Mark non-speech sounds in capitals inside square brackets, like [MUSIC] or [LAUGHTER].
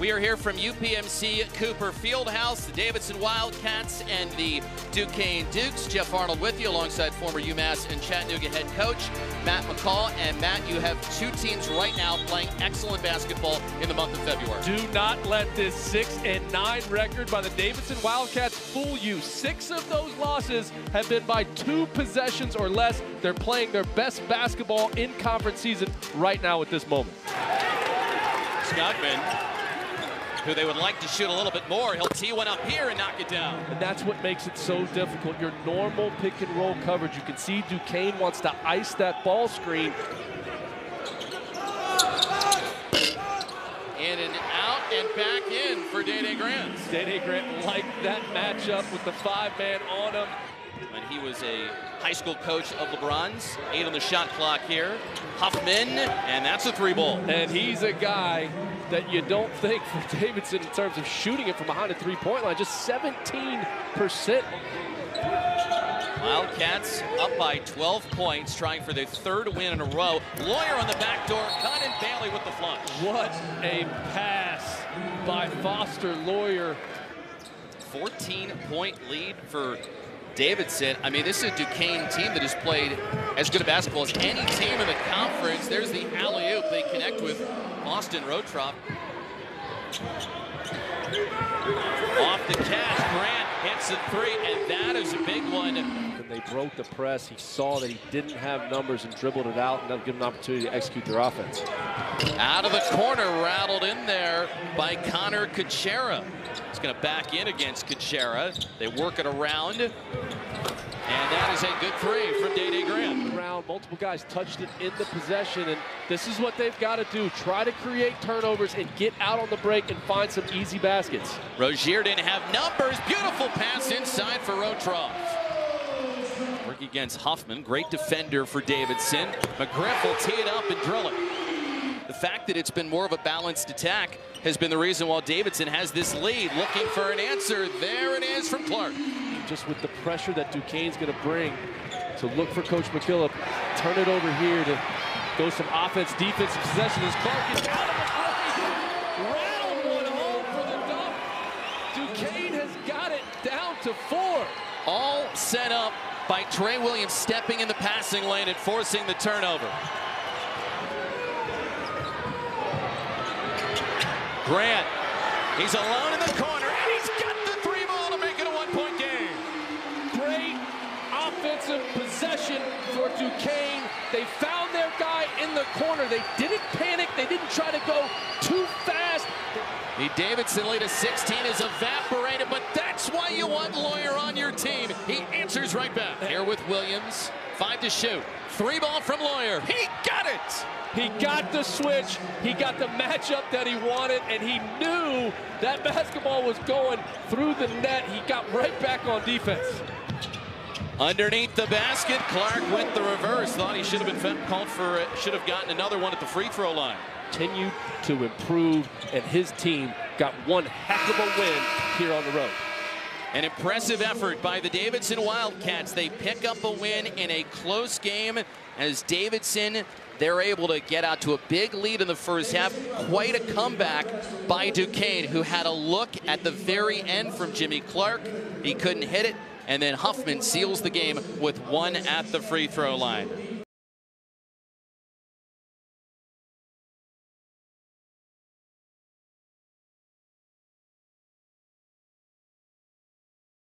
We are here from UPMC Cooper Fieldhouse, the Davidson Wildcats and the Duquesne Dukes. Jeff Arnold with you alongside former UMass and Chattanooga head coach Matt McCall. And Matt, you have two teams right now playing excellent basketball in the month of February. Do not let this 6 and 9 record by the Davidson Wildcats fool you. Six of those losses have been by two possessions or less. They're playing their best basketball in conference season right now at this moment. Skogman who they would like to shoot a little bit more. He'll tee one up here and knock it down. And that's what makes it so difficult. Your normal pick and roll coverage. You can see Duquesne wants to ice that ball screen. In and out and back in for Dae Dae Grant. Dae Dae Grant liked that matchup with the five-man on him. And he was a high school coach of LeBron's. Eight on the shot clock here. Huffman, and that's a three ball. And he's a guy that you don't think for [LAUGHS] Davidson in terms of shooting it from behind the three-point line. Just 17%. Wildcats up by 12 points, trying for their third win in a row. Loyer on the back door, cut and Bailey with the flush. What a pass by Foster Loyer. 14-point lead for Davidson. I mean, this is a Duquesne team that has played as good a basketball as any team in the conference. There's the alley-oop. They connect with Austin Rotroff. Off the catch, Grant hits a three, and that is a big one. When they broke the press, he saw that he didn't have numbers and dribbled it out, and that give him an opportunity to execute their offense. Out of the corner, rattled in there by Connor Kochera. He's going to back in against Kochera. They work it around. And that is a good three from Dae Dae Grant. Around, multiple guys touched it in the possession, and this is what they've got to do. Try to create turnovers and get out on the break and find some easy baskets. Rozier didn't have numbers. Beautiful pass inside for Rotroff. Work against Huffman. Great defender for Davidson. McGriff will tee it up and drill it. The fact that it's been more of a balanced attack has been the reason why Davidson has this lead. Looking for an answer. There it is from Clark. Just with the pressure that Duquesne's going to bring to look for Coach McKillop, turn it over here to go some offense, defense, possession as Clark is out of the play. Rattled one home for the dump. Duquesne has got it down to four. All set up by Tre Williams stepping in the passing lane and forcing the turnover. Grant, he's alone in the corner, and he's got the three ball to make it a one-point game. Great offensive possession for Duquesne. They found their guy in the corner. They didn't panic. They didn't try to go too fast. The Davidson lead of 16 is evaporated, but that's why you want Loyer on your team. He right back. Here with Williams, five to shoot. Three ball from Loyer. He got it! He got the switch, he got the matchup that he wanted, and he knew that basketball was going through the net. He got right back on defense. Underneath the basket, Clark went the reverse. Thought he should have been called for it. Should have gotten another one at the free throw line. Continued to improve, and his team got one heck of a win here on the road. An impressive effort by the Davidson Wildcats. They pick up a win in a close game as Davidson they're able to get out to a big lead in the first half. Quite a comeback by Duquesne, who had a look at the very end from Jimmy Clark. He couldn't hit it. And then Huffman seals the game with one at the free throw line.